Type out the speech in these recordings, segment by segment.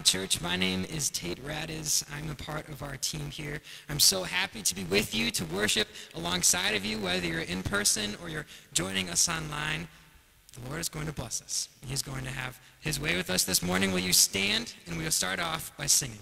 Church. My name is Tate Radiz. I'm a part of our team here. I'm so happy to be with you to worship alongside of you, whether you're in person or you're joining us online. The Lord is going to bless us. He's going to have His way with us this morning. Will you stand? And we'll start off by singing.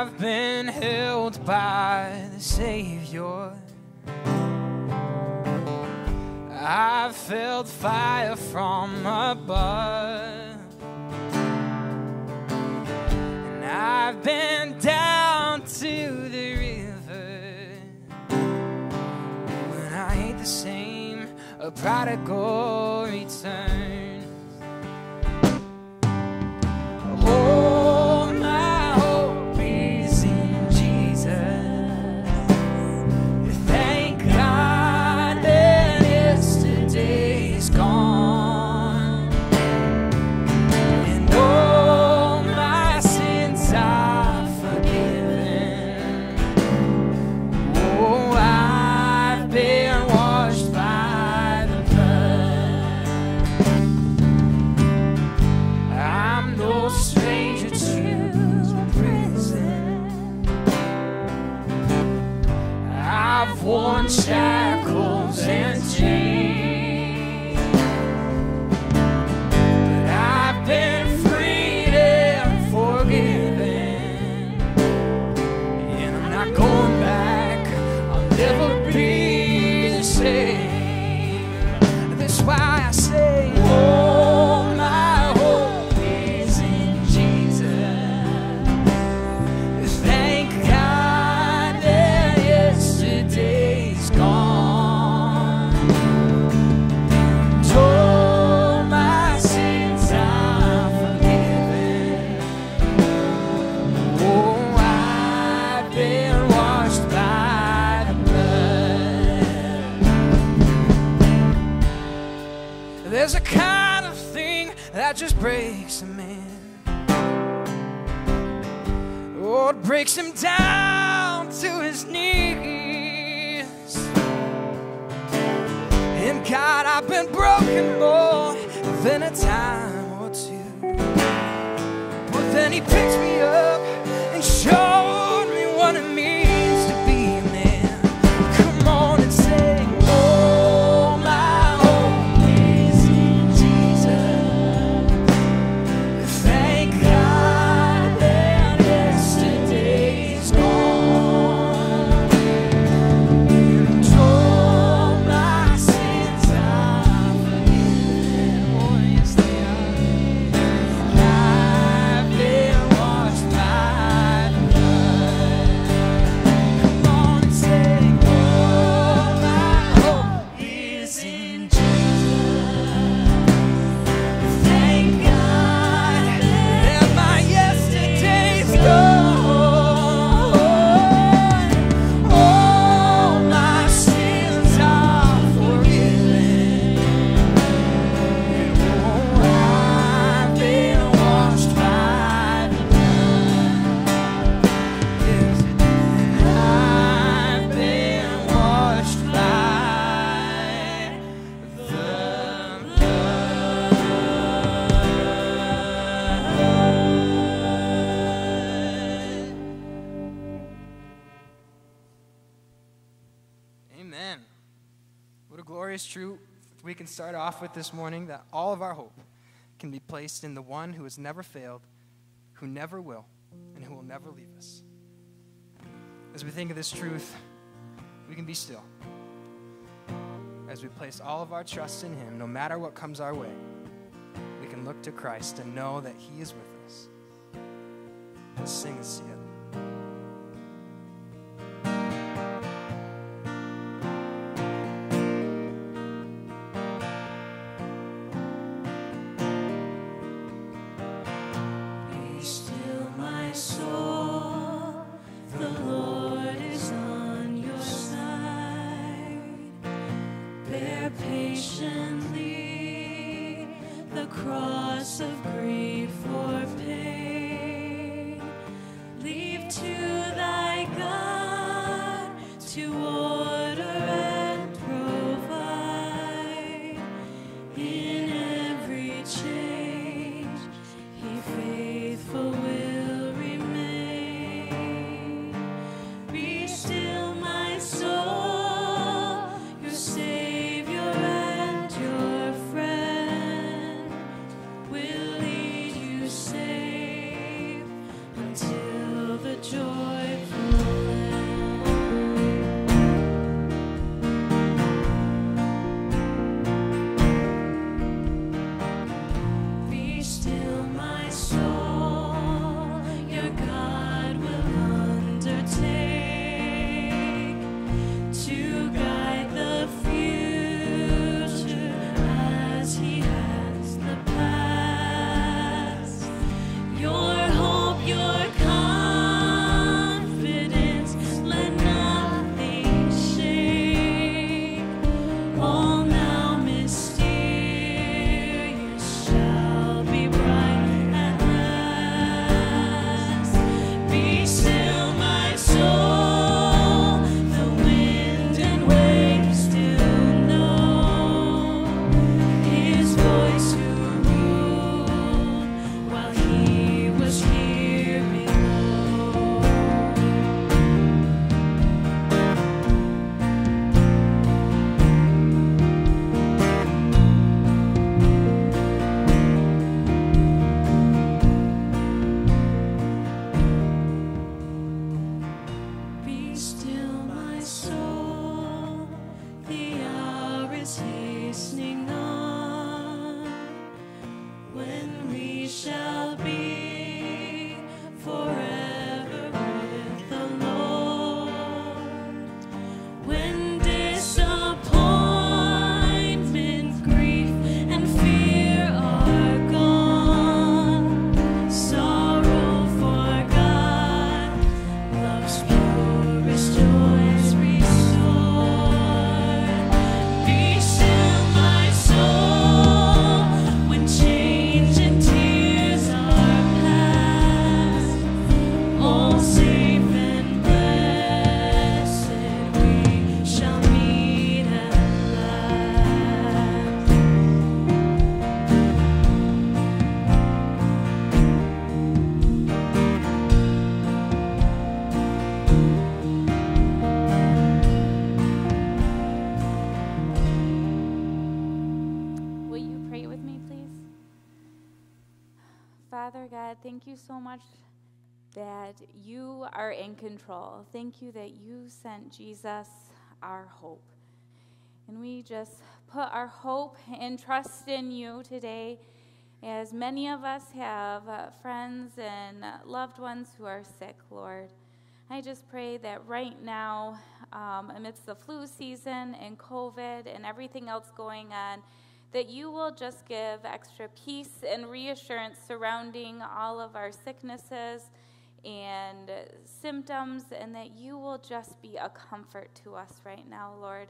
I've been held by the Savior. I've felt fire from above. And I've been down to the river. When I ain't the same, a prodigal return. Breaks him down to his knees. And God, I've been broken more than a time or two. But then He picked me start off with this morning that all of our hope can be placed in the one who has never failed, who never will, and who will never leave us. As we think of this truth, we can be still. As we place all of our trust in Him, no matter what comes our way, we can look to Christ and know that He is with us. Let's sing this together. Much that you are in control. Thank you that you sent Jesus, our hope. And we just put our hope and trust in you today, as many of us have uh, friends and loved ones who are sick, Lord. I just pray that right now, um, amidst the flu season and COVID and everything else going on, that you will just give extra peace and reassurance surrounding all of our sicknesses and symptoms, and that you will just be a comfort to us right now, Lord.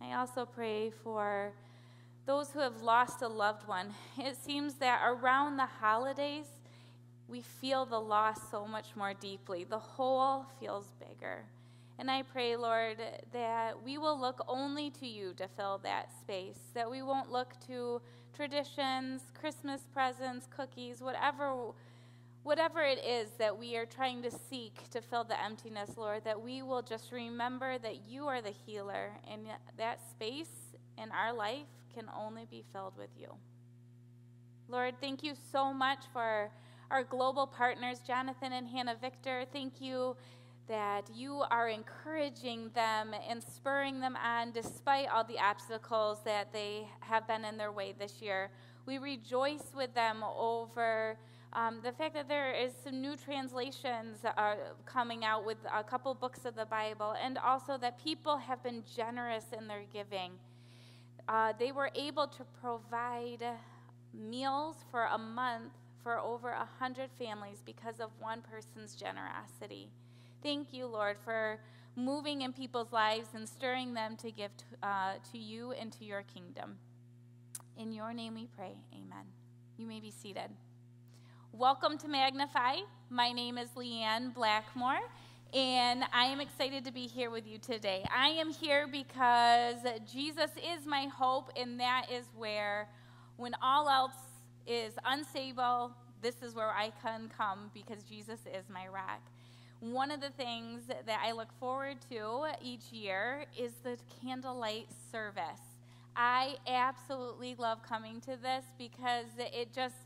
I also pray for those who have lost a loved one. It seems that around the holidays, we feel the loss so much more deeply. The whole feels bigger. And I pray, Lord, that we will look only to you to fill that space, that we won't look to traditions, Christmas presents, cookies, whatever whatever it is that we are trying to seek to fill the emptiness, Lord, that we will just remember that you are the healer and that space in our life can only be filled with you. Lord, thank you so much for our global partners, Jonathan and Hannah Victor. Thank you that you are encouraging them and spurring them on despite all the obstacles that they have been in their way this year. We rejoice with them over um, the fact that there is some new translations uh, coming out with a couple books of the Bible, and also that people have been generous in their giving. Uh, they were able to provide meals for a month for over a hundred families because of one person's generosity. Thank you, Lord, for moving in people's lives and stirring them to give uh, to you and to your kingdom. In your name we pray. Amen. You may be seated. Welcome to Magnify. My name is Leanne Blackmore, and I am excited to be here with you today. I am here because Jesus is my hope, and that is where, when all else is unstable, this is where I can come because Jesus is my rock. One of the things that I look forward to each year is the candlelight service. I absolutely love coming to this because it just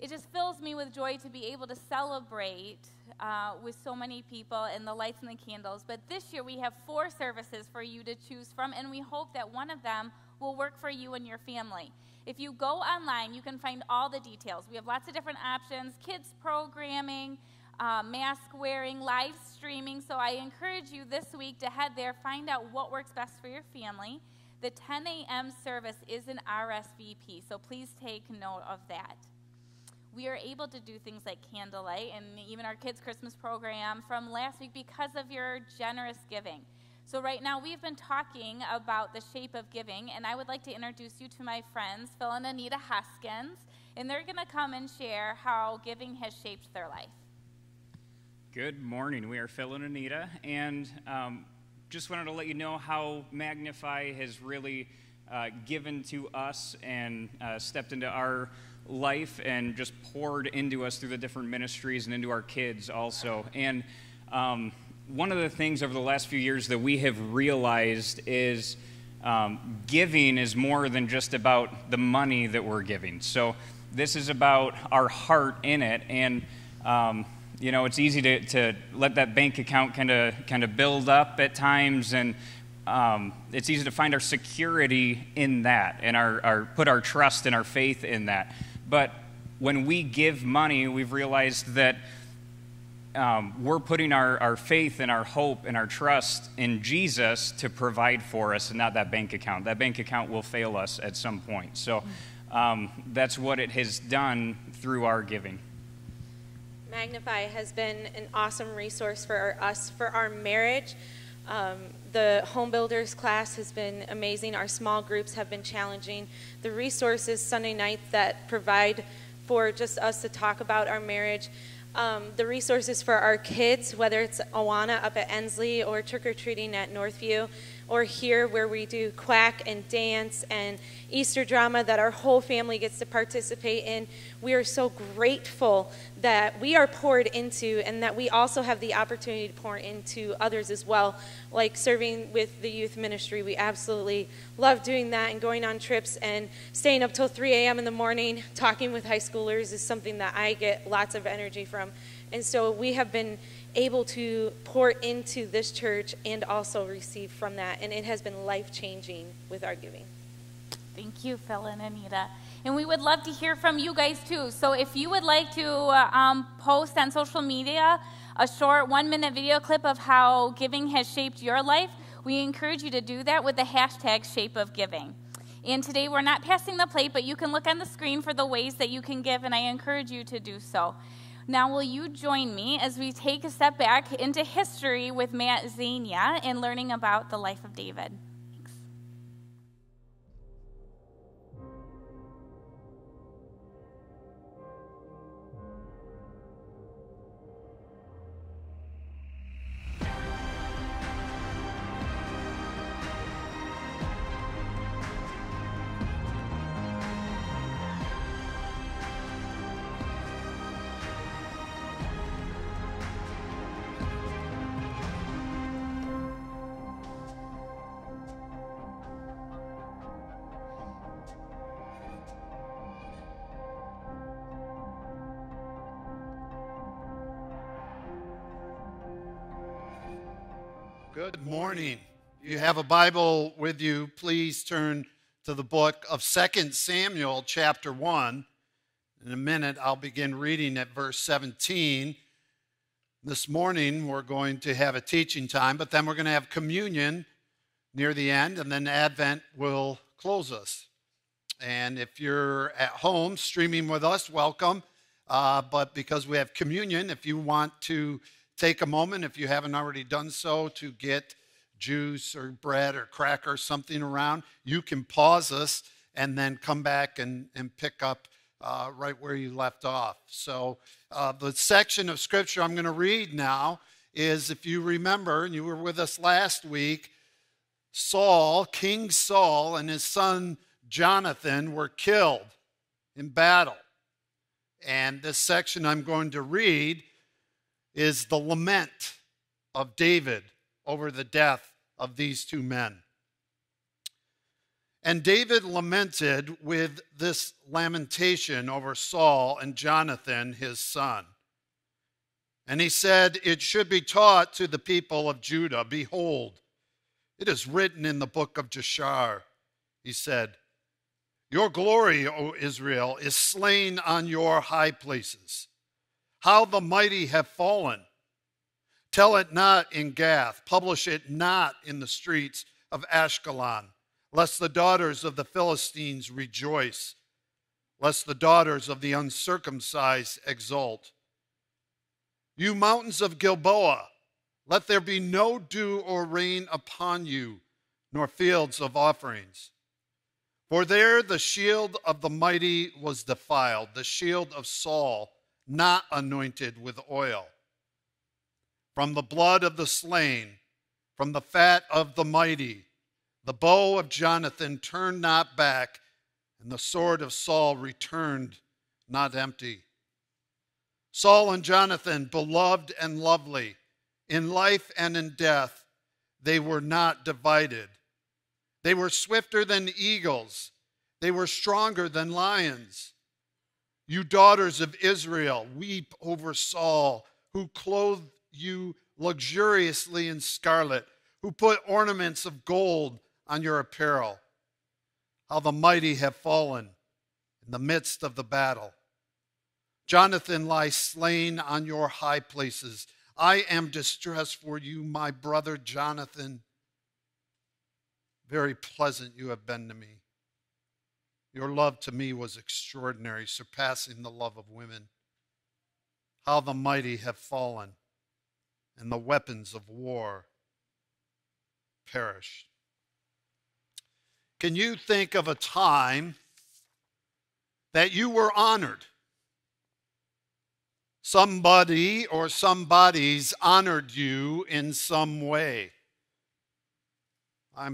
it just fills me with joy to be able to celebrate uh, with so many people and the lights and the candles. But this year we have four services for you to choose from, and we hope that one of them will work for you and your family. If you go online, you can find all the details. We have lots of different options kids programming, uh, mask wearing, live streaming. So I encourage you this week to head there, find out what works best for your family. The 10 a.m. service is an RSVP, so please take note of that we are able to do things like candlelight and even our kids' Christmas program from last week because of your generous giving. So, right now, we've been talking about the shape of giving, and I would like to introduce you to my friends, Phil and Anita Haskins, and they're going to come and share how giving has shaped their life. Good morning. We are Phil and Anita, and um, just wanted to let you know how Magnify has really uh, given to us and uh, stepped into our life and just poured into us through the different ministries and into our kids also. And um, one of the things over the last few years that we have realized is um, giving is more than just about the money that we're giving. So this is about our heart in it. And um, you know, it's easy to, to let that bank account kind of kind of build up at times, and um, it's easy to find our security in that, and our, our put our trust and our faith in that. But when we give money, we've realized that um, we're putting our, our faith and our hope and our trust in Jesus to provide for us and not that bank account. That bank account will fail us at some point. So um, that's what it has done through our giving. Magnify has been an awesome resource for our, us for our marriage. Um, the home builders class has been amazing. Our small groups have been challenging. The resources Sunday night that provide for just us to talk about our marriage. Um, the resources for our kids, whether it's Awana up at Ensley or trick or treating at Northview, or here where we do quack and dance and Easter drama that our whole family gets to participate in. We are so grateful that we are poured into and that we also have the opportunity to pour into others as well, like serving with the youth ministry. We absolutely love doing that and going on trips and staying up till 3 a.m. in the morning talking with high schoolers is something that I get lots of energy from. And so we have been able to pour into this church and also receive from that. And it has been life changing with our giving. Thank you, Phil and Anita. And we would love to hear from you guys too. So if you would like to uh, um, post on social media a short one minute video clip of how giving has shaped your life, we encourage you to do that with the hashtag shape of giving. And today we're not passing the plate, but you can look on the screen for the ways that you can give, and I encourage you to do so. Now, will you join me as we take a step back into history with Matt Zainea and learning about the life of David? Morning. You have a Bible with you. Please turn to the book of 2 Samuel, chapter 1. In a minute, I'll begin reading at verse 17. This morning, we're going to have a teaching time, but then we're going to have communion near the end, and then Advent will close us. And if you're at home streaming with us, welcome. Uh, but because we have communion, if you want to take a moment, if you haven't already done so, to get juice or bread or cracker, something around. You can pause us and then come back and, and pick up uh, right where you left off. So, uh, the section of scripture I'm going to read now is if you remember, and you were with us last week, Saul, King Saul, and his son Jonathan were killed in battle. And this section I'm going to read is the lament of David over the death of these two men. And David lamented with this lamentation over Saul and Jonathan, his son. And he said, It should be taught to the people of Judah Behold, it is written in the book of Jashar. He said, Your glory, O Israel, is slain on your high places. How the mighty have fallen. Tell it not in Gath, publish it not in the streets of Ashkelon, lest the daughters of the Philistines rejoice, lest the daughters of the uncircumcised exult. You mountains of Gilboa, let there be no dew or rain upon you, nor fields of offerings. For there the shield of the mighty was defiled, the shield of Saul, not anointed with oil. From the blood of the slain, from the fat of the mighty, the bow of Jonathan turned not back, and the sword of Saul returned not empty. Saul and Jonathan, beloved and lovely, in life and in death, they were not divided. They were swifter than eagles, they were stronger than lions. You daughters of Israel, weep over Saul, who clothed you luxuriously in scarlet, who put ornaments of gold on your apparel. How the mighty have fallen in the midst of the battle. Jonathan lies slain on your high places. I am distressed for you, my brother Jonathan. Very pleasant you have been to me. Your love to me was extraordinary, surpassing the love of women. How the mighty have fallen, and the weapons of war perished. Can you think of a time that you were honored? Somebody or somebody's honored you in some way. I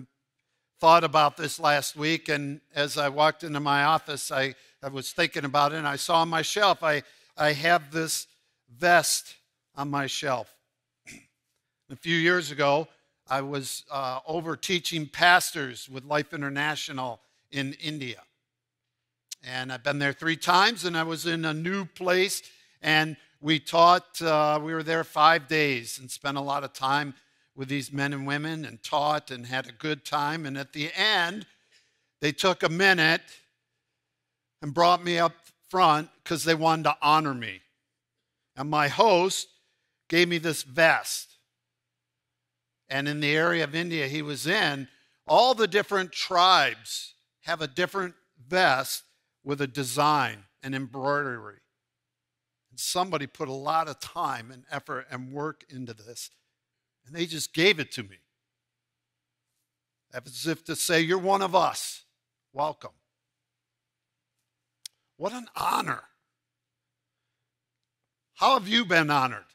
thought about this last week, and as I walked into my office, I, I was thinking about it, and I saw on my shelf, I, I have this vest on my shelf. A few years ago, I was uh, over teaching pastors with Life International in India. And I've been there three times, and I was in a new place, and we taught, uh, we were there five days and spent a lot of time with these men and women and taught and had a good time. And at the end, they took a minute and brought me up front because they wanted to honor me. And my host gave me this vest and in the area of India he was in, all the different tribes have a different vest with a design and embroidery. And somebody put a lot of time and effort and work into this, and they just gave it to me. As if to say, You're one of us. Welcome. What an honor. How have you been honored?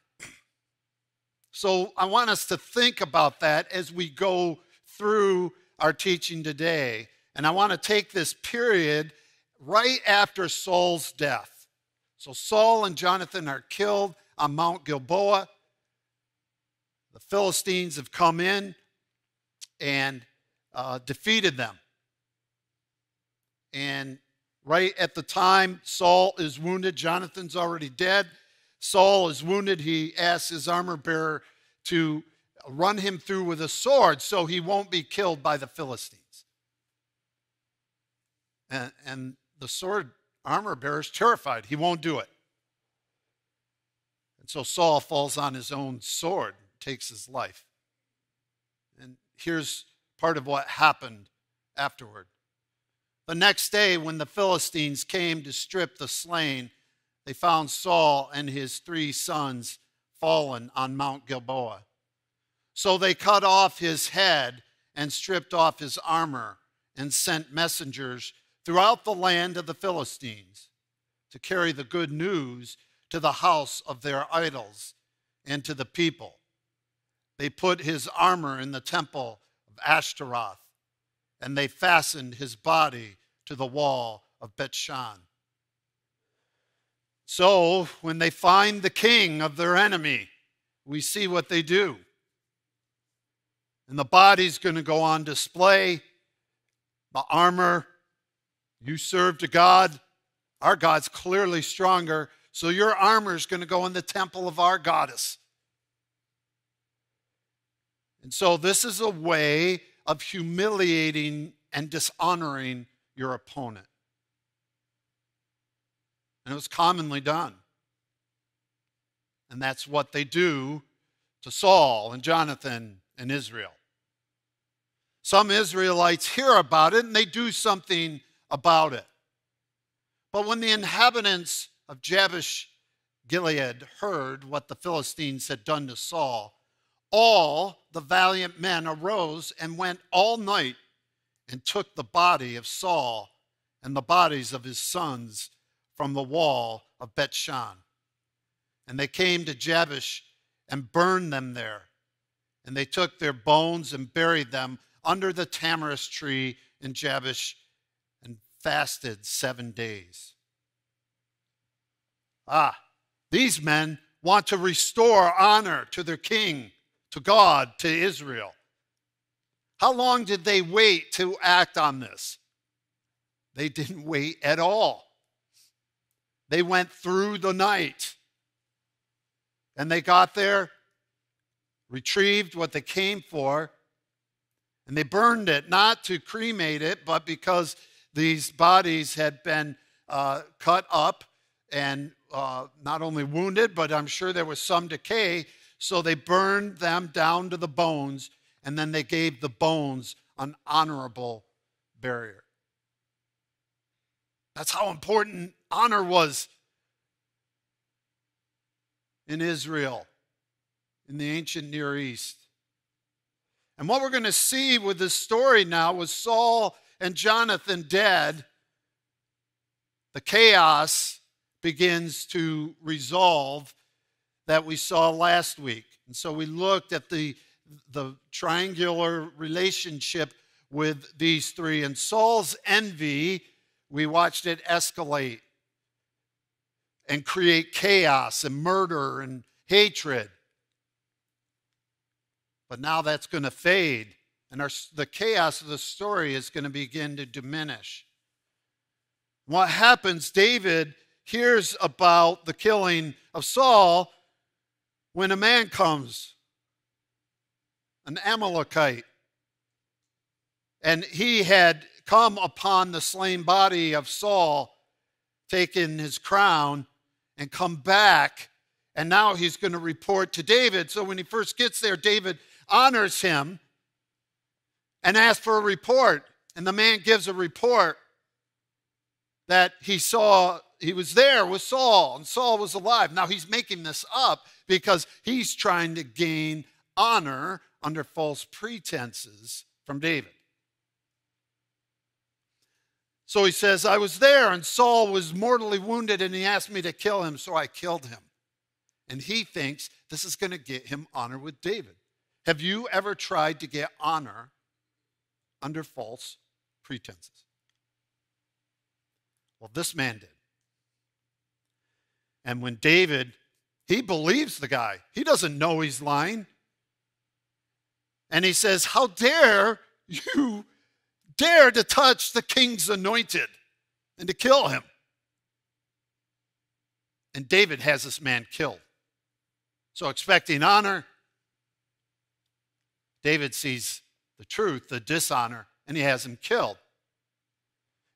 So I want us to think about that as we go through our teaching today. And I want to take this period right after Saul's death. So Saul and Jonathan are killed on Mount Gilboa. The Philistines have come in and uh, defeated them. And right at the time Saul is wounded, Jonathan's already dead. Saul is wounded. He asks his armor bearer to run him through with a sword so he won't be killed by the Philistines. And, and the sword armor bearer is terrified. He won't do it. And so Saul falls on his own sword, takes his life. And here's part of what happened afterward. The next day, when the Philistines came to strip the slain, they found Saul and his three sons fallen on Mount Gilboa. So they cut off his head and stripped off his armor and sent messengers throughout the land of the Philistines to carry the good news to the house of their idols and to the people. They put his armor in the temple of Ashtaroth, and they fastened his body to the wall of Bethshan. So, when they find the king of their enemy, we see what they do. And the body's going to go on display. The armor, you serve to God. Our God's clearly stronger. So your armor is going to go in the temple of our goddess. And so this is a way of humiliating and dishonoring your opponent. And it was commonly done. And that's what they do to Saul and Jonathan and Israel. Some Israelites hear about it and they do something about it. But when the inhabitants of Jabesh Gilead heard what the Philistines had done to Saul, all the valiant men arose and went all night and took the body of Saul and the bodies of his sons from the wall of Bethshan. And they came to Jabesh and burned them there. And they took their bones and buried them under the tamarisk tree in Jabesh and fasted seven days. Ah, these men want to restore honor to their king, to God, to Israel. How long did they wait to act on this? They didn't wait at all. They went through the night and they got there, retrieved what they came for, and they burned it, not to cremate it, but because these bodies had been uh, cut up and uh, not only wounded, but I'm sure there was some decay. So they burned them down to the bones, and then they gave the bones an honorable burial. That's how important honor was in Israel, in the ancient Near East. And what we're going to see with this story now was Saul and Jonathan dead. The chaos begins to resolve that we saw last week. And so we looked at the, the triangular relationship with these three. And Saul's envy, we watched it escalate and create chaos and murder and hatred. But now that's going to fade, and our, the chaos of the story is going to begin to diminish. What happens, David hears about the killing of Saul when a man comes, an Amalekite. And he had come upon the slain body of Saul, taken his crown, and come back. And now he's going to report to David. So when he first gets there, David honors him and asks for a report. And the man gives a report that he saw, he was there with Saul, and Saul was alive. Now he's making this up because he's trying to gain honor under false pretenses from David. So he says, I was there, and Saul was mortally wounded, and he asked me to kill him, so I killed him. And he thinks this is going to get him honor with David. Have you ever tried to get honor under false pretenses? Well, this man did. And when David, he believes the guy, he doesn't know he's lying. And he says, How dare you dare to touch the king's anointed and to kill him. And David has this man killed. So, expecting honor, David sees the truth, the dishonor, and he has him killed.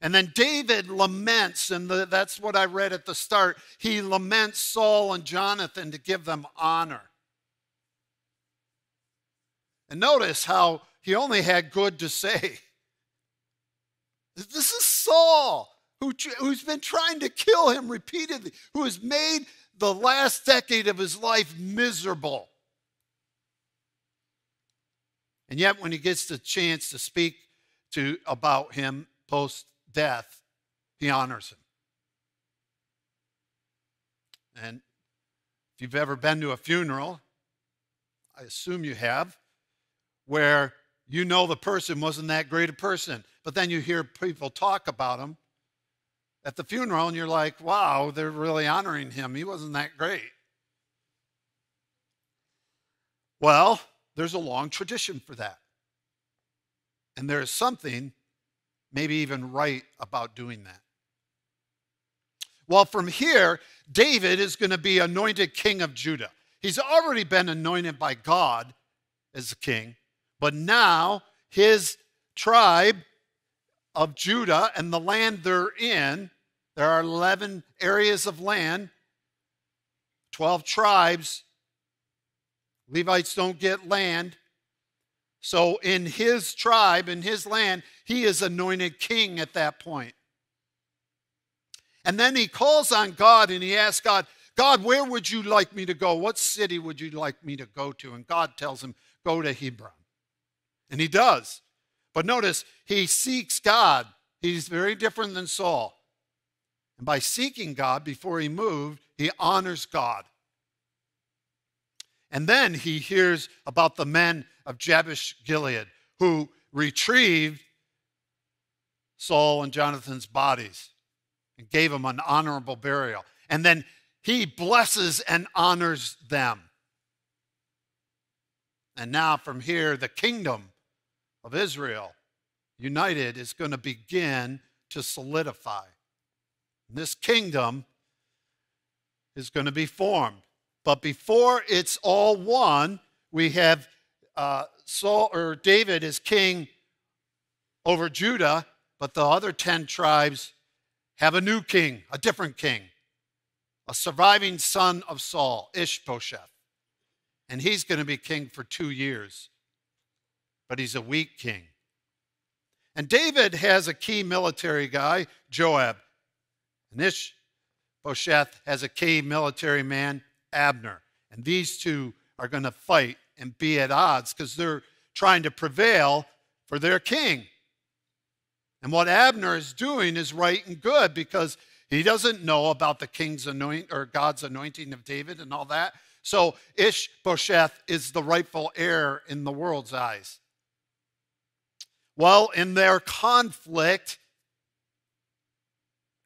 And then David laments, and the, that's what I read at the start. He laments Saul and Jonathan to give them honor. And notice how he only had good to say. This is Saul, who, who's been trying to kill him repeatedly, who has made the last decade of his life miserable. And yet, when he gets the chance to speak to, about him post death, he honors him. And if you've ever been to a funeral, I assume you have, where you know the person wasn't that great a person, but then you hear people talk about him at the funeral and you're like, wow, they're really honoring him. He wasn't that great. Well, there's a long tradition for that. And there is something, maybe even right, about doing that. Well, from here, David is going to be anointed king of Judah. He's already been anointed by God as a king, but now his tribe of Judah and the land they're in, there are 11 areas of land, 12 tribes. Levites don't get land. So in his tribe, in his land, he is anointed king at that point. And then he calls on God and he asks God, God, where would you like me to go? What city would you like me to go to? And God tells him, Go to Hebron. And he does. But notice, he seeks God. He's very different than Saul. And by seeking God before he moved, he honors God. And then he hears about the men of Jabesh Gilead who retrieved Saul and Jonathan's bodies and gave them an honorable burial. And then he blesses and honors them. And now, from here, the kingdom of Israel, united, is going to begin to solidify. And this kingdom is going to be formed. But before it's all one, we have uh, Saul or David as king over Judah, but the other 10 tribes have a new king, a different king, a surviving son of Saul, Ishbosheth. And he's going to be king for two years, but he's a weak king. And David has a key military guy, Joab. And Ishbosheth has a key military man, Abner. And these two are going to fight and be at odds because they're trying to prevail for their king. And what Abner is doing is right and good because he doesn't know about the king's anointing or God's anointing of David and all that. So Ishbosheth is the rightful heir in the world's eyes. Well, in their conflict,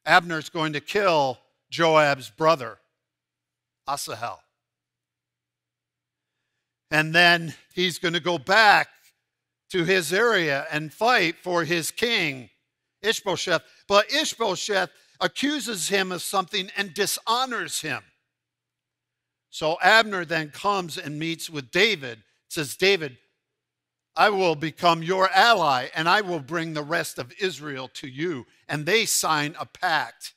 Abner's going to kill Joab's brother, Asahel. And then he's going to go back to his area and fight for his king, Ishbosheth. But Ishbosheth accuses him of something and dishonors him. So Abner then comes and meets with David, says, David, I will become your ally and I will bring the rest of Israel to you. And they sign a pact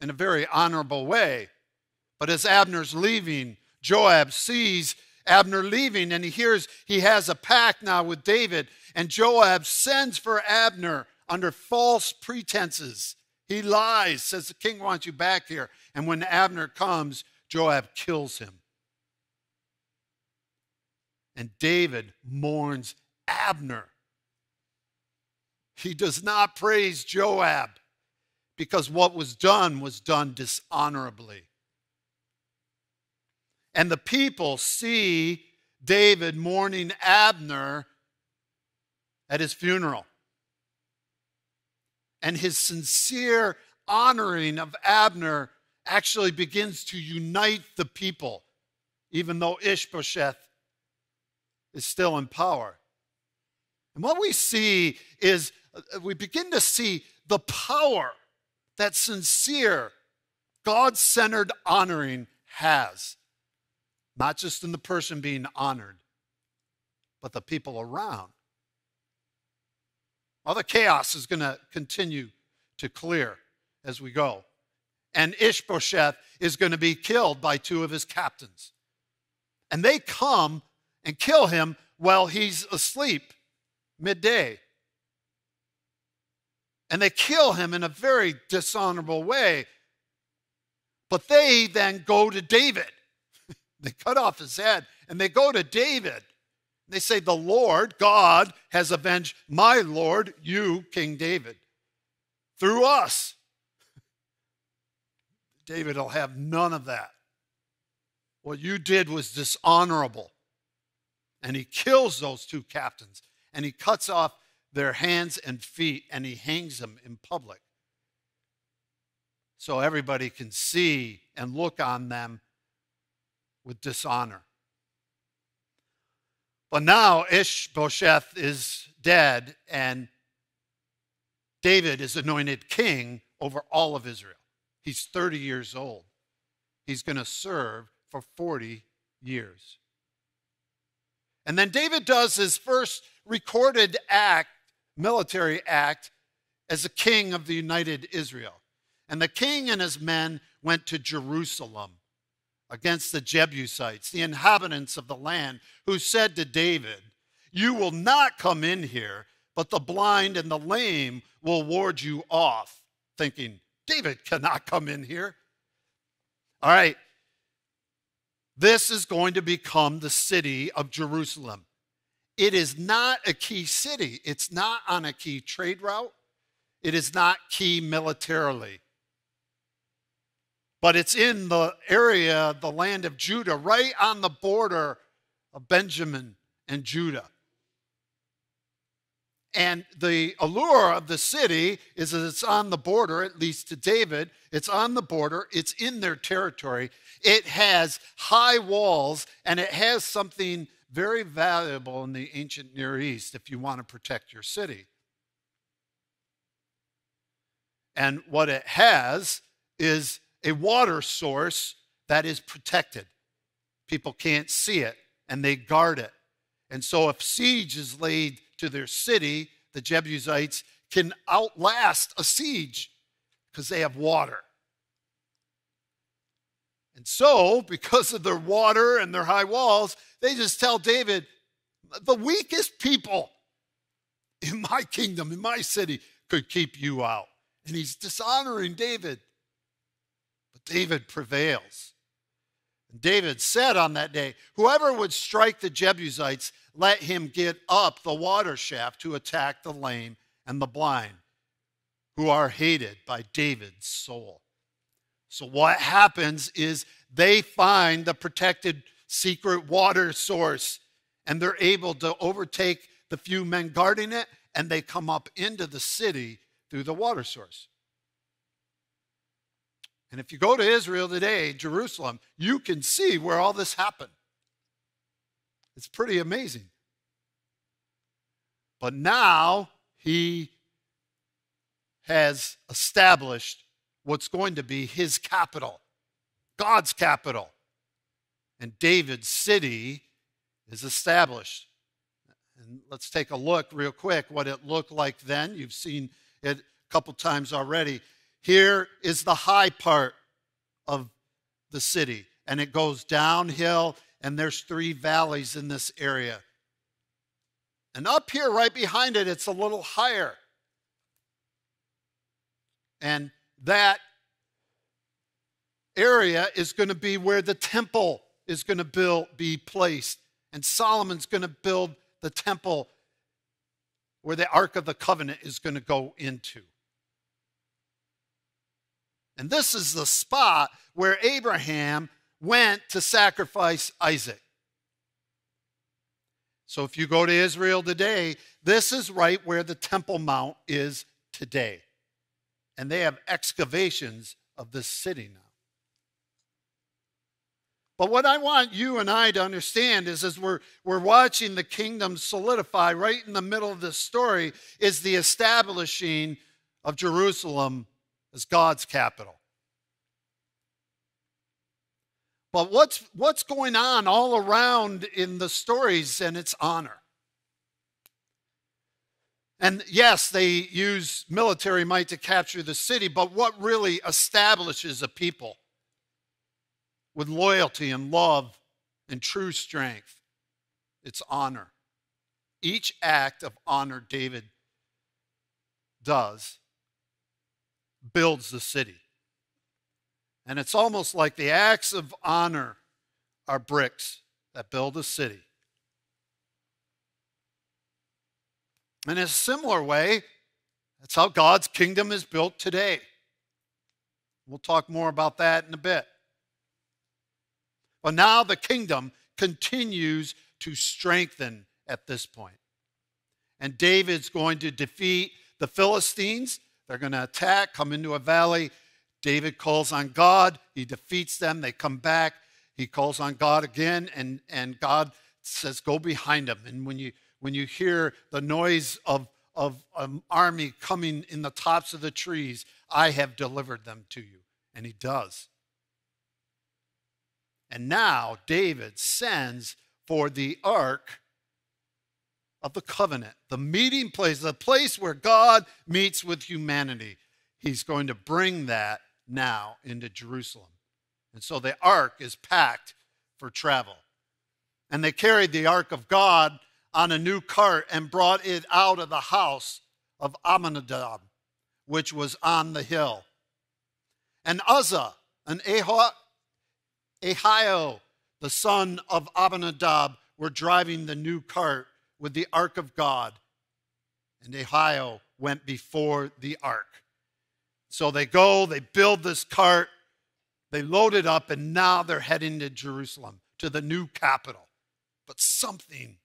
in a very honorable way. But as Abner's leaving, Joab sees Abner leaving, and he hears he has a pact now with David. And Joab sends for Abner under false pretenses. He lies, says, The king wants you back here. And when Abner comes, Joab kills him. And David mourns Abner. He does not praise Joab because what was done was done dishonorably. And the people see David mourning Abner at his funeral. And his sincere honoring of Abner actually begins to unite the people, even though Ishbosheth is still in power. And what we see is uh, we begin to see the power that sincere, God centered honoring has not just in the person being honored, but the people around. All the chaos is going to continue to clear as we go. And Ishbosheth is going to be killed by two of his captains. And they come and kill him while he's asleep midday. And they kill him in a very dishonorable way. But they then go to David. they cut off his head and they go to David. They say, The Lord, God, has avenged my Lord, you, King David, through us. David will have none of that. What you did was dishonorable. And he kills those two captains and he cuts off their hands and feet and he hangs them in public so everybody can see and look on them with dishonor. But now Ishbosheth is dead and David is anointed king over all of Israel. He's 30 years old. He's going to serve for 40 years. And then David does his first recorded act, military act, as a king of the united Israel. And the king and his men went to Jerusalem against the Jebusites, the inhabitants of the land, who said to David, You will not come in here, but the blind and the lame will ward you off, thinking, David cannot come in here. All right, this is going to become the city of Jerusalem. It is not a key city, it's not on a key trade route, it is not key militarily. But it's in the area, the land of Judah, right on the border of Benjamin and Judah. And the allure of the city is that it's on the border, at least to David. It's on the border, it's in their territory. It has high walls, and it has something very valuable in the ancient Near East if you want to protect your city. And what it has is a water source that is protected. People can't see it, and they guard it. And so, if siege is laid to their city, the Jebusites can outlast a siege because they have water. And so, because of their water and their high walls, they just tell David, the weakest people in my kingdom, in my city, could keep you out. And he's dishonoring David. But David prevails. David said on that day, Whoever would strike the Jebusites, let him get up the water shaft to attack the lame and the blind, who are hated by David's soul. So, what happens is they find the protected secret water source and they're able to overtake the few men guarding it and they come up into the city through the water source. And if you go to Israel today, Jerusalem, you can see where all this happened. It's pretty amazing. But now he has established what's going to be his capital, God's capital. And David's city is established. And let's take a look real quick what it looked like then. You've seen it a couple times already. Here is the high part of the city, and it goes downhill, and there's three valleys in this area. And up here, right behind it, it's a little higher. And that area is going to be where the temple is going to build, be placed. And Solomon's going to build the temple where the Ark of the Covenant is going to go into. And this is the spot where Abraham went to sacrifice Isaac. So if you go to Israel today, this is right where the Temple Mount is today. And they have excavations of this city now. But what I want you and I to understand is as we're, we're watching the kingdom solidify right in the middle of this story, is the establishing of Jerusalem as God's capital. But what's, what's going on all around in the stories and its honor? And yes, they use military might to capture the city, but what really establishes a people with loyalty and love and true strength? It's honor. Each act of honor David does builds the city. And it's almost like the acts of honor are bricks that build a city. In a similar way, that's how God's kingdom is built today. We'll talk more about that in a bit. But now the kingdom continues to strengthen at this point. And David's going to defeat the Philistines. They're going to attack, come into a valley. David calls on God. He defeats them. They come back. He calls on God again, and, and God says, Go behind them. And when you, when you hear the noise of, of an army coming in the tops of the trees, I have delivered them to you. And he does. And now David sends for the ark of the covenant, the meeting place, the place where God meets with humanity. He's going to bring that now into Jerusalem. And so the ark is packed for travel. And they carried the ark of God on a new cart and brought it out of the house of Abinadab, which was on the hill. And Uzzah and Ahio, the son of Abinadab, were driving the new cart with the ark of God. And Ahio went before the ark. So they go, they build this cart, they load it up, and now they're heading to Jerusalem, to the new capital. But something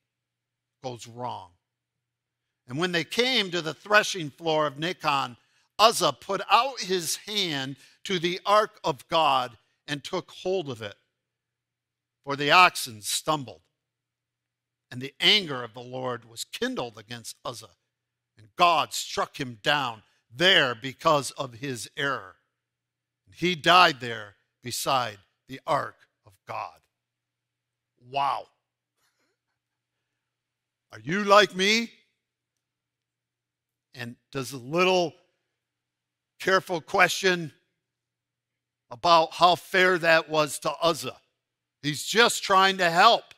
goes wrong. And when they came to the threshing floor of Nacon, Uzzah put out his hand to the ark of God and took hold of it. For the oxen stumbled, and the anger of the Lord was kindled against Uzzah, and God struck him down there because of his error. He died there beside the ark of God. Wow. Are you like me? And does a little careful question about how fair that was to Uzzah? He's just trying to help.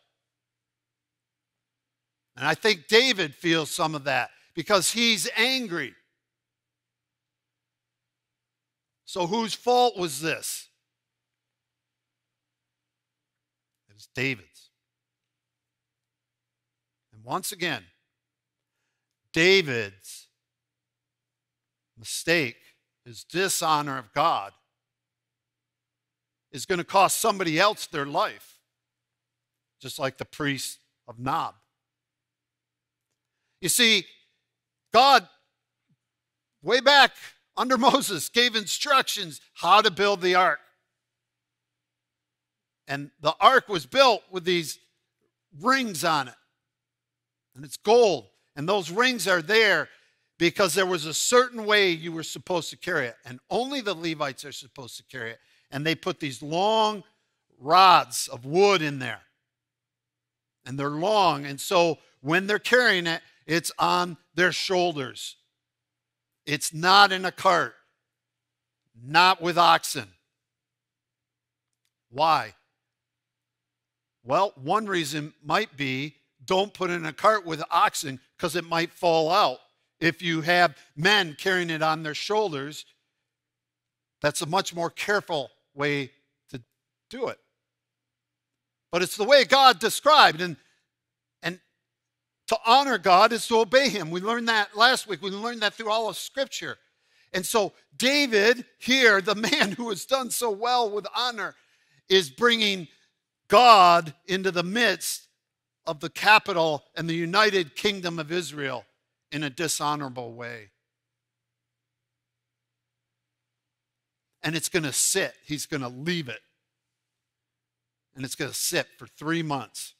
And I think David feels some of that because he's angry. So, whose fault was this? It was David's. And once again, David's mistake, his dishonor of God, is going to cost somebody else their life, just like the priest of Nob. You see, God, way back under Moses, gave instructions how to build the ark. And the ark was built with these rings on it. And it's gold. And those rings are there because there was a certain way you were supposed to carry it. And only the Levites are supposed to carry it. And they put these long rods of wood in there. And they're long. And so when they're carrying it, it's on their shoulders. It's not in a cart, not with oxen. Why? Well, one reason might be don't put in a cart with oxen because it might fall out. If you have men carrying it on their shoulders, that's a much more careful way to do it. But it's the way God described. And to honor God is to obey Him. We learned that last week. We learned that through all of Scripture. And so, David, here, the man who has done so well with honor, is bringing God into the midst of the capital and the united kingdom of Israel in a dishonorable way. And it's going to sit, he's going to leave it. And it's going to sit for three months.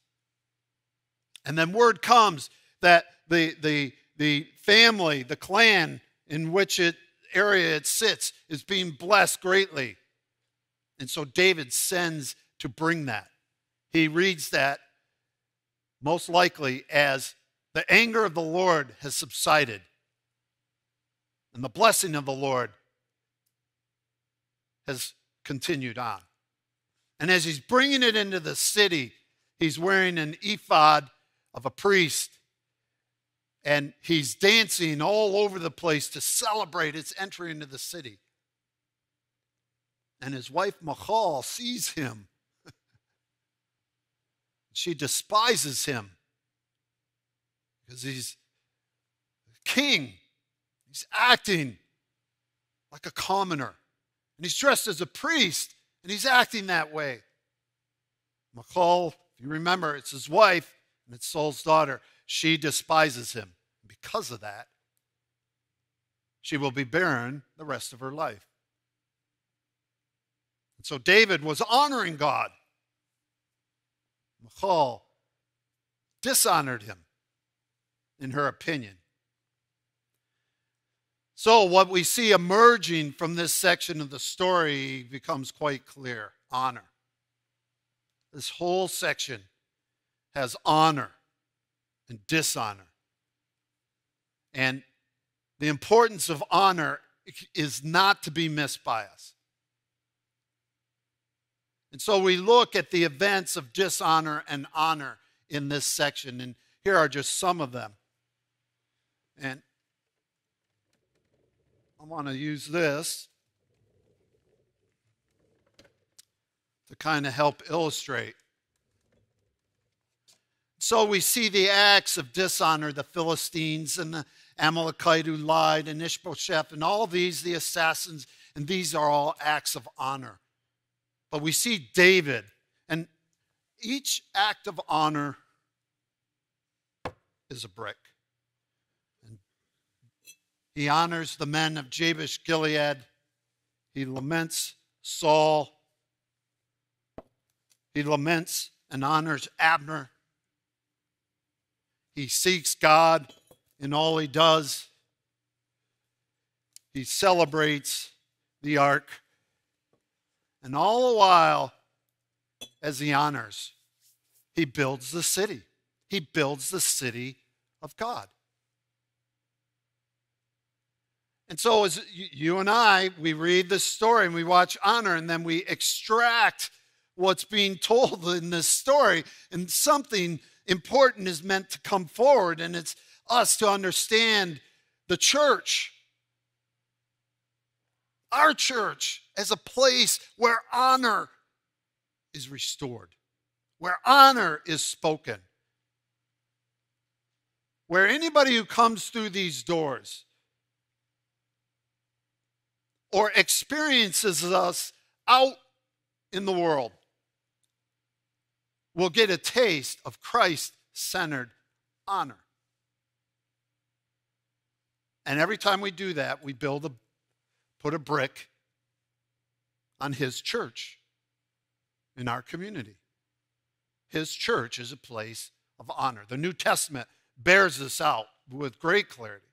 And then word comes that the, the, the family, the clan in which it area it sits is being blessed greatly. And so David sends to bring that. He reads that most likely as the anger of the Lord has subsided and the blessing of the Lord has continued on. And as he's bringing it into the city, he's wearing an ephod of a priest. And he's dancing all over the place to celebrate its entry into the city. And his wife Michal sees him. she despises him because he's king. He's acting like a commoner. And he's dressed as a priest, and he's acting that way. Michal, if you remember, it's his wife, and it's Saul's daughter. She despises him. Because of that, she will be barren the rest of her life. And so David was honoring God. Michal dishonored him, in her opinion. So, what we see emerging from this section of the story becomes quite clear honor. This whole section has honor and dishonor. And the importance of honor is not to be missed by us. And so we look at the events of dishonor and honor in this section, and here are just some of them. And I want to use this to kind of help illustrate. So we see the acts of dishonor, the Philistines and the Amalekite who lied, and Ishbosheth, and all these, the assassins, and these are all acts of honor. But we see David, and each act of honor is a brick. And he honors the men of Jabesh Gilead. He laments Saul. He laments and honors Abner. He seeks God in all he does. He celebrates the ark. And all the while, as he honors, he builds the city. He builds the city of God. And so, as you and I, we read this story and we watch honor, and then we extract what's being told in this story, and something important is meant to come forward, and it's us to understand the church, our church, as a place where honor is restored, where honor is spoken, where anybody who comes through these doors or experiences us out in the world will get a taste of Christ centered honor. And every time we do that, we build a put a brick on his church in our community. His church is a place of honor. The New Testament bears this out with great clarity.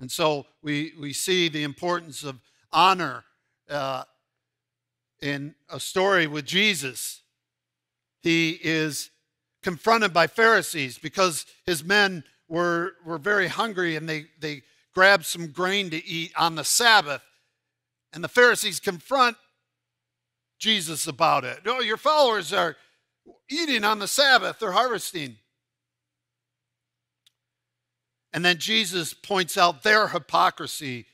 And so we, we see the importance of honor uh, in a story with Jesus. He is confronted by Pharisees because his men were, were very hungry and they, they grabbed some grain to eat on the Sabbath. And the Pharisees confront Jesus about it. No, oh, your followers are eating on the Sabbath, they're harvesting. And then Jesus points out their hypocrisy,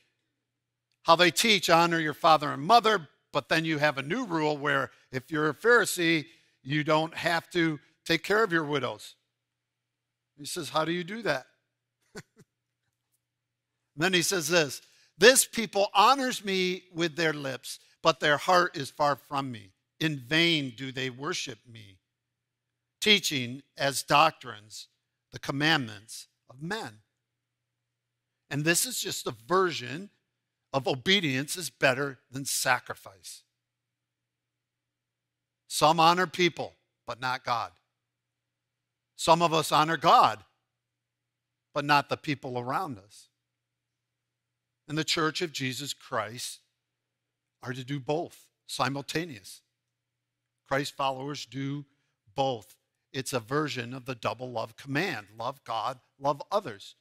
how they teach honor your father and mother, but then you have a new rule where if you're a Pharisee, you don't have to take care of your widows. He says, How do you do that? then he says this This people honors me with their lips, but their heart is far from me. In vain do they worship me, teaching as doctrines the commandments of men. And this is just a version of obedience is better than sacrifice. Some honor people, but not God. Some of us honor God, but not the people around us. And the church of Jesus Christ are to do both simultaneous. Christ followers do both. It's a version of the double love command love God, love others.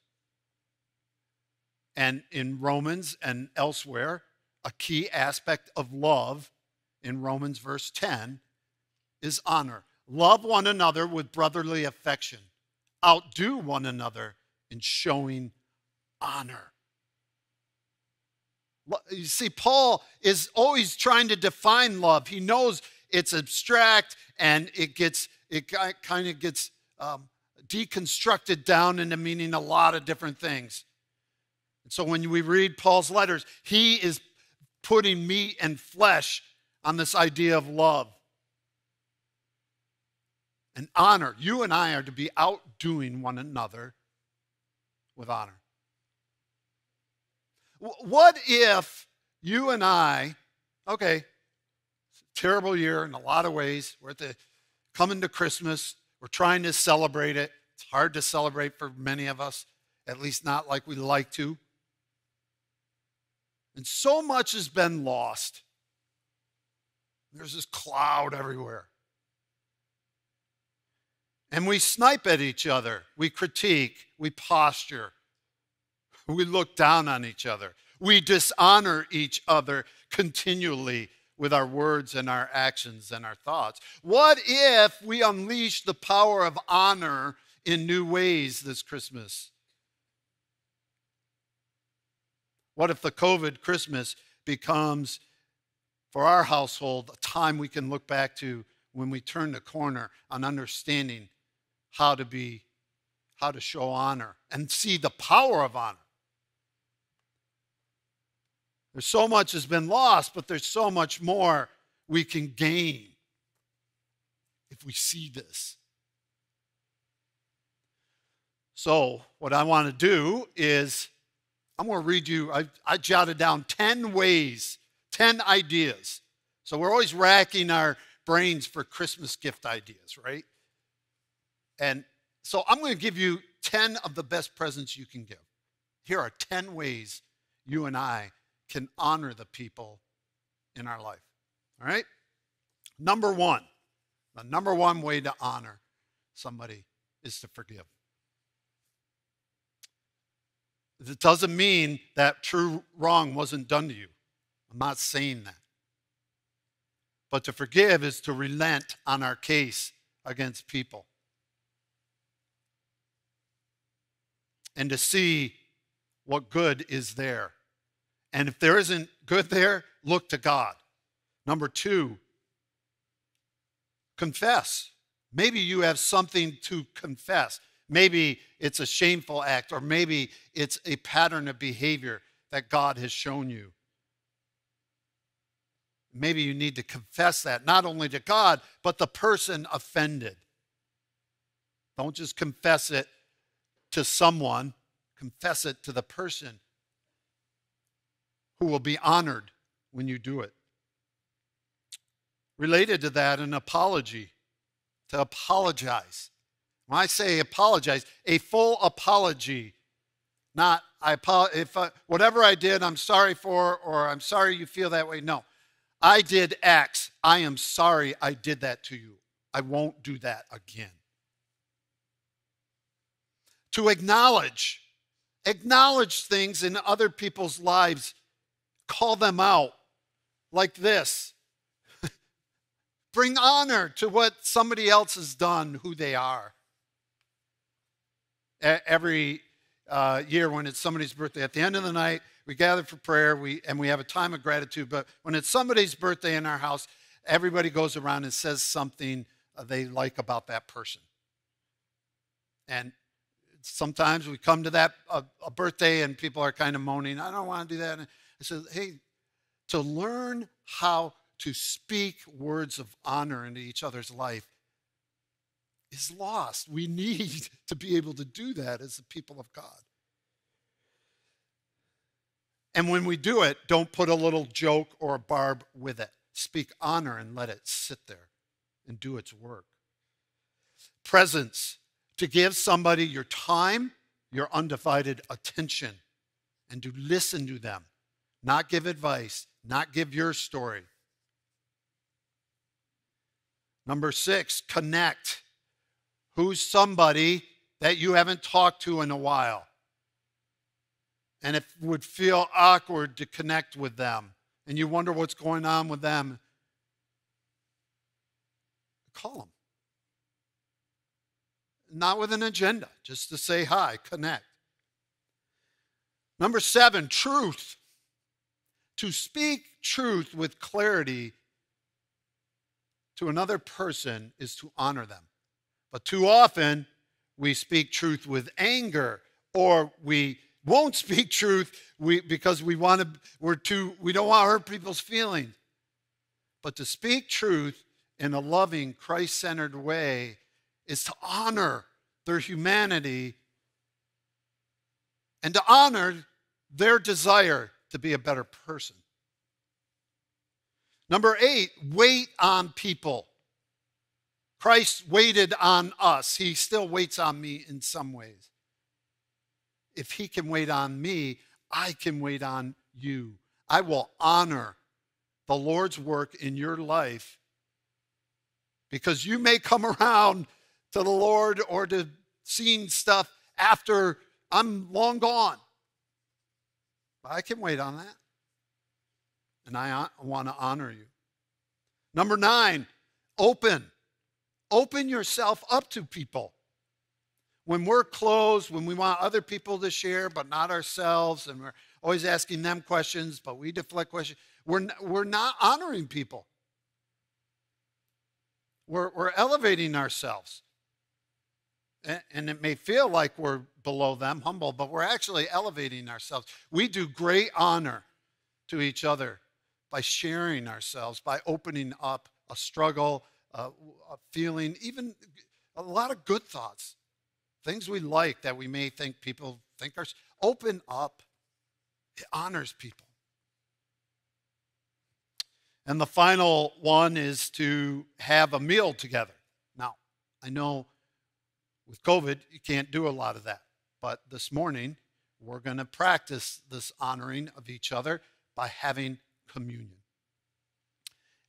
And in Romans and elsewhere, a key aspect of love in Romans verse 10 is honor. Love one another with brotherly affection. Outdo one another in showing honor. You see, Paul is always trying to define love. He knows it's abstract and it gets it kind of gets um, deconstructed down into meaning a lot of different things. And so when we read Paul's letters, he is putting meat and flesh on this idea of love and honor. You and I are to be outdoing one another with honor. What if you and I, okay, terrible year in a lot of ways. We're at the coming to Christmas. We're trying to celebrate it. It's hard to celebrate for many of us, at least not like we like to. And so much has been lost. There's this cloud everywhere. And we snipe at each other. We critique. We posture. We look down on each other. We dishonor each other continually with our words and our actions and our thoughts. What if we unleash the power of honor in new ways this Christmas? What if the COVID Christmas becomes, for our household, a time we can look back to when we turn the corner on understanding how to be, how to show honor and see the power of honor? There's so much has been lost, but there's so much more we can gain if we see this. So, what I want to do is, I'm going to read you, I, I jotted down 10 ways, 10 ideas. So, we're always racking our brains for Christmas gift ideas, right? And so, I'm going to give you 10 of the best presents you can give. Here are 10 ways you and I can honor the people in our life. All right? Number one, the number one way to honor somebody is to forgive. It doesn't mean that true wrong wasn't done to you. I'm not saying that. But to forgive is to relent on our case against people and to see what good is there. And if there isn't good there, look to God. Number two, confess. Maybe you have something to confess. Maybe it's a shameful act, or maybe it's a pattern of behavior that God has shown you. Maybe you need to confess that, not only to God, but the person offended. Don't just confess it to someone, confess it to the person who will be honored when you do it. Related to that, an apology, to apologize. When I say apologize, a full apology, not I if I, whatever I did, I'm sorry for, or I'm sorry you feel that way. No, I did X. I am sorry I did that to you. I won't do that again. To acknowledge, acknowledge things in other people's lives, call them out like this. Bring honor to what somebody else has done, who they are. Every uh, year, when it's somebody's birthday, at the end of the night, we gather for prayer we, and we have a time of gratitude. But when it's somebody's birthday in our house, everybody goes around and says something uh, they like about that person. And sometimes we come to that uh, a birthday and people are kind of moaning, I don't want to do that. And I said, hey, to learn how to speak words of honor into each other's life is lost. We need to be able to do that as the people of God. And when we do it, don't put a little joke or a barb with it. Speak honor and let it sit there and do its work. Presence, to give somebody your time, your undivided attention, and to listen to them, not give advice, not give your story. Number six, connect. Who's somebody that you haven't talked to in a while? And it would feel awkward to connect with them, and you wonder what's going on with them, call them. Not with an agenda, just to say hi, connect. Number seven, truth. to speak truth with clarity to another person is to honor them. But too often, we speak truth with anger, or we won't speak truth because we want to, we're too, we don't want to hurt people's feelings. But to speak truth in a loving, Christ centered way is to honor their humanity and to honor their desire to be a better person. Number eight, wait on people. Christ waited on us. He still waits on me in some ways. If he can wait on me, I can wait on you. I will honor the Lord's work in your life because you may come around to the Lord or to seeing stuff after I'm long gone. I can wait on that. And I want to honor you. Number nine, open. Open yourself up to people. When we're closed, when we want other people to share, but not ourselves, and we're always asking them questions, but we deflect questions, we're, we're not honoring people. We're, we're elevating ourselves. And, and it may feel like we're below them, humble, but we're actually elevating ourselves. We do great honor to each other by sharing ourselves, by opening up a struggle, a feeling, even a lot of good thoughts, things we like that we may think people think are. Open up. It honors people. And the final one is to have a meal together. Now, I know with COVID, you can't do a lot of that. But this morning, we're going to practice this honoring of each other by having communion.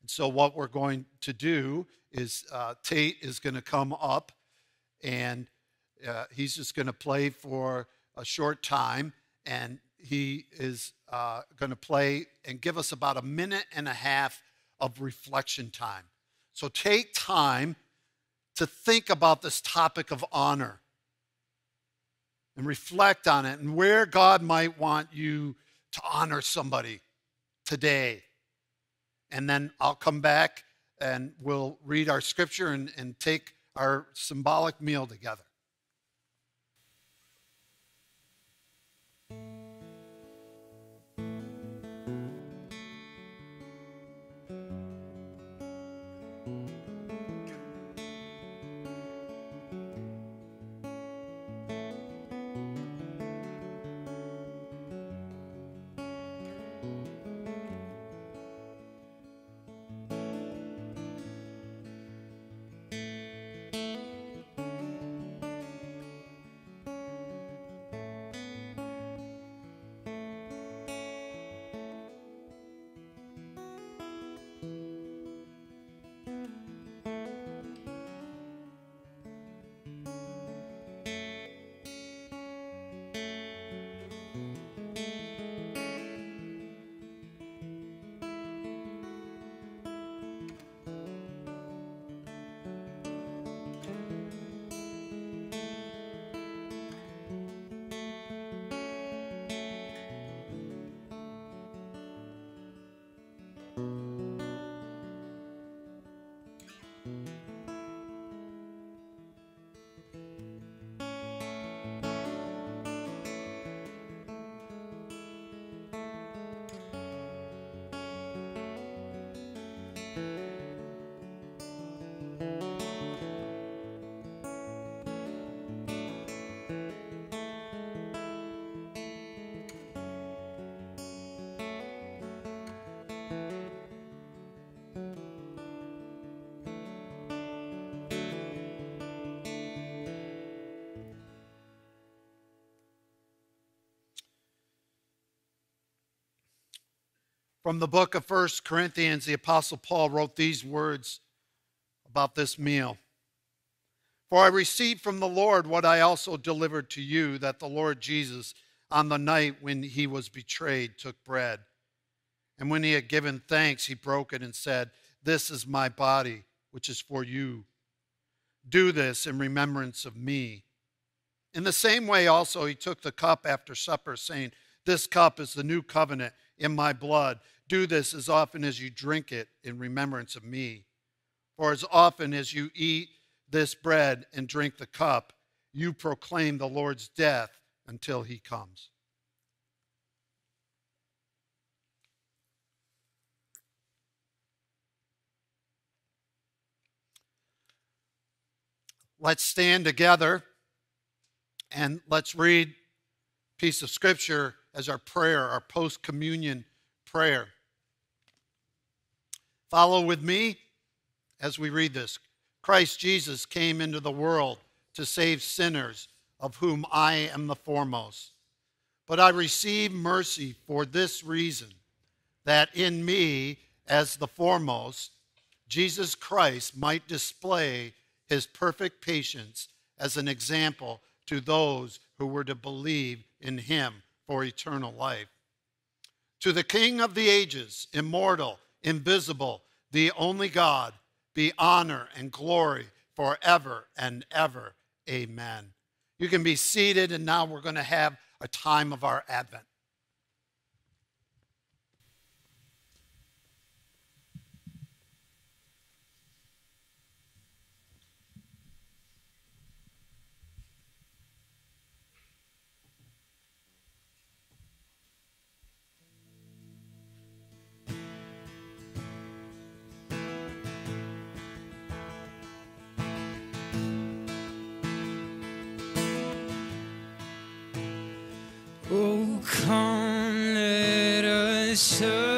And so, what we're going to do is uh, Tate is going to come up and uh, he's just going to play for a short time. And he is uh, going to play and give us about a minute and a half of reflection time. So, take time to think about this topic of honor and reflect on it and where God might want you to honor somebody today. And then I'll come back and we'll read our scripture and, and take our symbolic meal together. From the book of First Corinthians, the Apostle Paul wrote these words about this meal. For I received from the Lord what I also delivered to you that the Lord Jesus, on the night when he was betrayed, took bread. And when he had given thanks, he broke it and said, This is my body, which is for you. Do this in remembrance of me. In the same way, also, he took the cup after supper, saying, This cup is the new covenant in my blood. Do this as often as you drink it in remembrance of me. For as often as you eat this bread and drink the cup, you proclaim the Lord's death until he comes. Let's stand together and let's read a piece of scripture as our prayer, our post communion prayer. Follow with me as we read this. Christ Jesus came into the world to save sinners, of whom I am the foremost. But I receive mercy for this reason that in me, as the foremost, Jesus Christ might display his perfect patience as an example to those who were to believe in him for eternal life. To the King of the ages, immortal, invisible, the only God, be honor and glory forever and ever. Amen. You can be seated, and now we're going to have a time of our Advent. Come, let us adore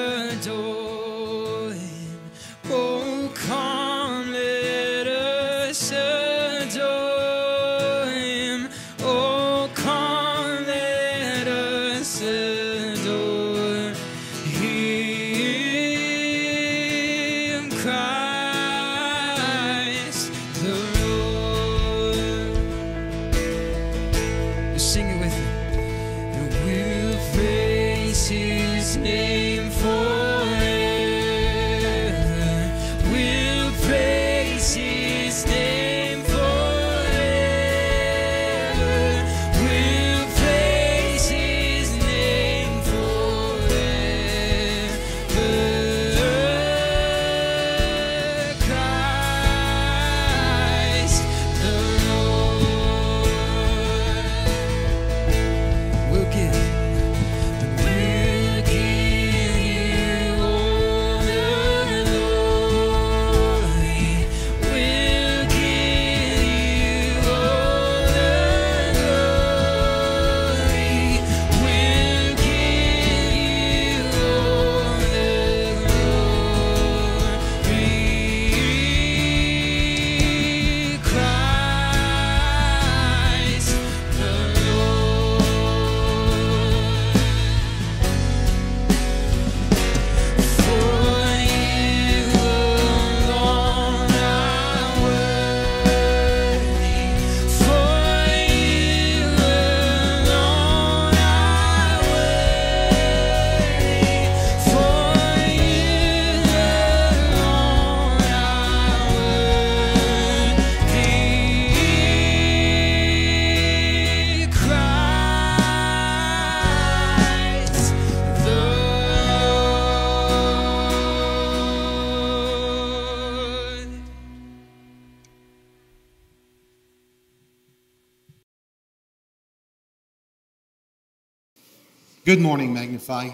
Good morning, Magnify.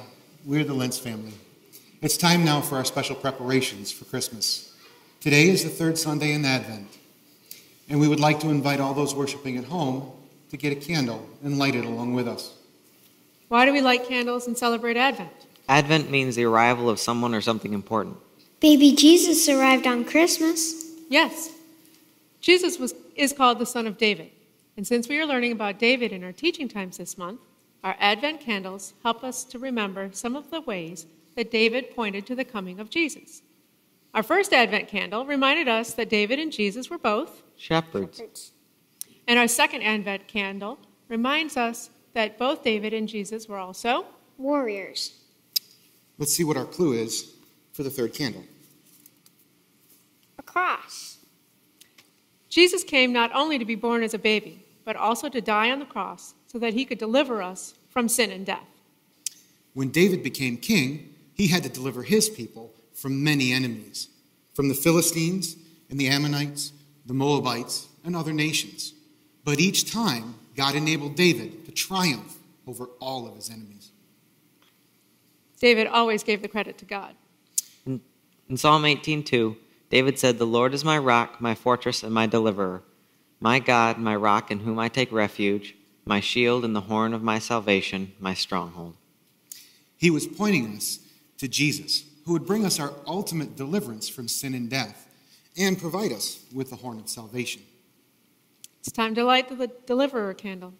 We're the Lentz family. It's time now for our special preparations for Christmas. Today is the third Sunday in Advent, and we would like to invite all those worshiping at home to get a candle and light it along with us. Why do we light candles and celebrate Advent? Advent means the arrival of someone or something important. Baby Jesus arrived on Christmas. Yes, Jesus was, is called the Son of David. And since we are learning about David in our teaching times this month, our Advent candles help us to remember some of the ways that David pointed to the coming of Jesus. Our first Advent candle reminded us that David and Jesus were both, Shepherds. and our second Advent candle reminds us that both David and Jesus were also Warriors. Let's see what our clue is for the third candle. A cross. Jesus came not only to be born as a baby, but also to die on the cross so that he could deliver us from sin and death. When David became king, he had to deliver his people from many enemies, from the Philistines and the Ammonites, the Moabites, and other nations. But each time, God enabled David to triumph over all of his enemies. David always gave the credit to God. In, in Psalm 18:2, David said, "The Lord is my rock, my fortress, and my deliverer, my God, my rock in whom I take refuge, my shield and the horn of my salvation, my stronghold." He was pointing us to Jesus, who would bring us our ultimate deliverance from sin and death and provide us with the horn of salvation. It's time to light the deliverer candle.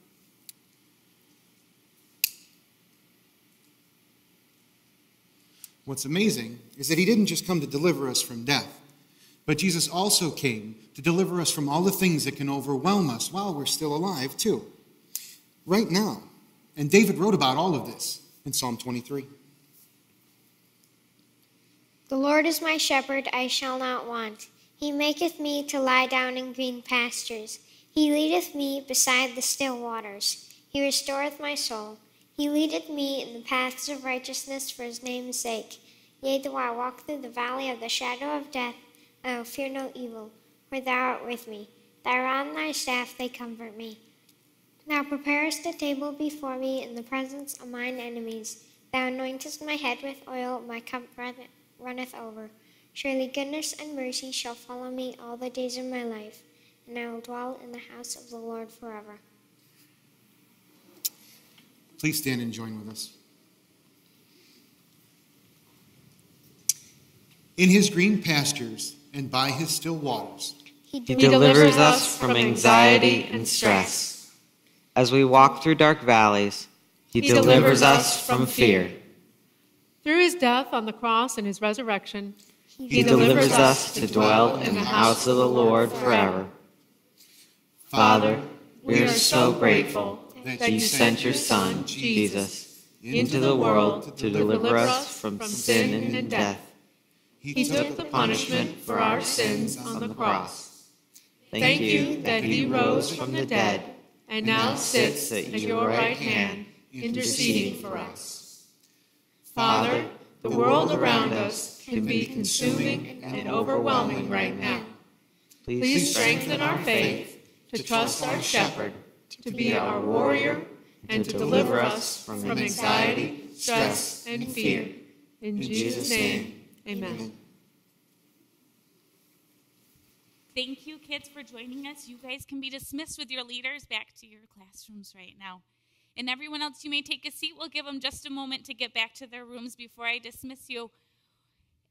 What's amazing is that he didn't just come to deliver us from death, but Jesus also came to deliver us from all the things that can overwhelm us while we're still alive, too. Right now. And David wrote about all of this in Psalm 23. The Lord is my shepherd, I shall not want. He maketh me to lie down in green pastures. He leadeth me beside the still waters. He restoreth my soul. He leadeth me in the paths of righteousness for his name's sake. Yea, though I walk through the valley of the shadow of death, I will fear no evil, for thou art with me. Thy rod and thy staff, they comfort me. Thou preparest a table before me in the presence of mine enemies. Thou anointest my head with oil, my cup runneth over. Surely goodness and mercy shall follow me all the days of my life, and I will dwell in the house of the Lord forever. Please stand and join with us. In his green pastures and by his still waters, he delivers us from anxiety and stress. As we walk through dark valleys, he, he delivers, delivers us from fear. Through his death on the cross and his resurrection, he, he delivers us to dwell in the house of the Lord forever. Father, we are so grateful that you sent your Son, Jesus, into the world to deliver us from sin and death. He took the punishment for our sins on the cross. Thank you that he rose from the dead and now sits at your right hand, interceding for us. Father, the world around us can be consuming and overwhelming right now. Please strengthen our faith to trust our shepherd to be our warrior and to deliver us from anxiety, stress, and fear. In Jesus' name, amen. Thank you, kids, for joining us. You guys can be dismissed with your leaders back to your classrooms right now. And everyone else, you may take a seat. We'll give them just a moment to get back to their rooms before I dismiss you.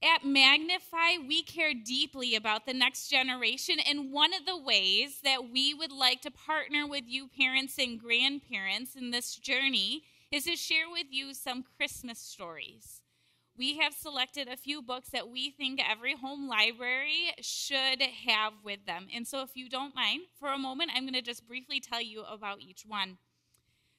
At Magnify, we care deeply about the next generation, and one of the ways that we would like to partner with you, parents and grandparents, in this journey is to share with you some Christmas stories. We have selected a few books that we think every home library should have with them. And so, if you don't mind, for a moment, I'm going to just briefly tell you about each one.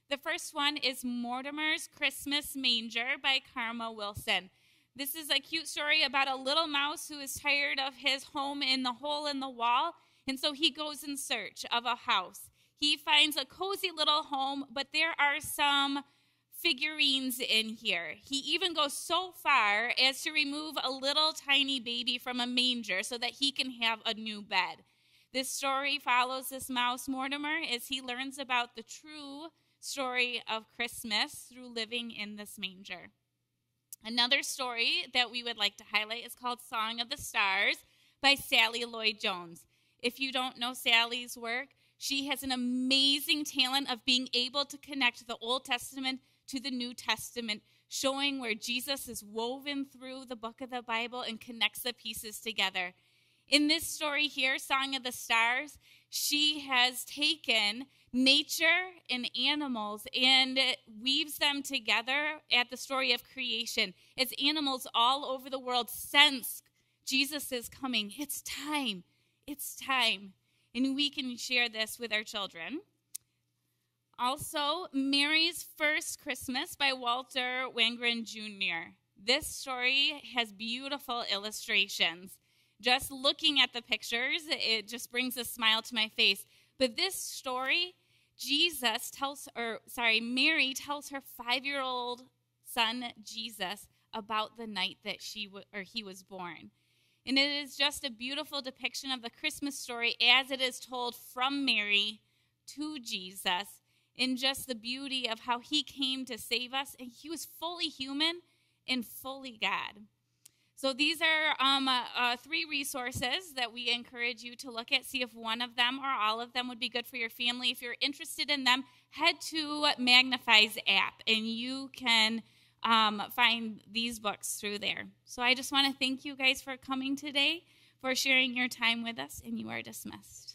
The first one is Mortimer's Christmas Manger by Karma Wilson. This is a cute story about a little mouse who is tired of his home in the hole in the wall, and so he goes in search of a house. He finds a cozy little home, but there are some figurines in here. He even goes so far as to remove a little tiny baby from a manger so that he can have a new bed. This story follows this mouse, Mortimer, as he learns about the true story of Christmas through living in this manger. Another story that we would like to highlight is called Song of the Stars by Sally Lloyd Jones. If you don't know Sally's work, she has an amazing talent of being able to connect the Old Testament to the New Testament, showing where Jesus is woven through the book of the Bible and connects the pieces together. In this story here, Song of the Stars, she has taken nature and animals and weaves them together at the story of creation as animals all over the world sense Jesus is coming. It's time. It's time. And we can share this with our children. Also, Mary's First Christmas by Walter Wangerin Jr. This story has beautiful illustrations. Just looking at the pictures, it just brings a smile to my face. But this story Jesus tells, or sorry, Mary tells her five year old son Jesus about the night that she w- or he was born. And it is just a beautiful depiction of the Christmas story as it is told from Mary to Jesus in just the beauty of how he came to save us and he was fully human and fully God. So these are um, uh, uh, three resources that we encourage you to look at. See if one of them or all of them would be good for your family. If you're interested in them, head to Magnify's app and you can um, find these books through there. So I just want to thank you guys for coming today, for sharing your time with us, and you are dismissed.